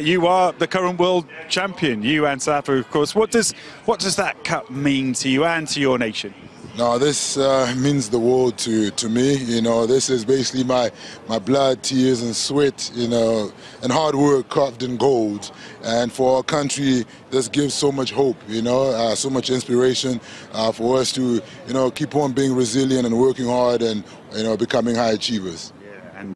You are the current world champion, you and South Africa, of course. What does what does that cup mean to you and to your nation? No, this uh, means the world to, to me. You know, this is basically my, my blood, tears, and sweat, you know, and hard work carved in gold. And for our country, this gives so much hope, you know, uh, so much inspiration uh, for us to, you know, keep on being resilient and working hard and, you know, becoming high achievers.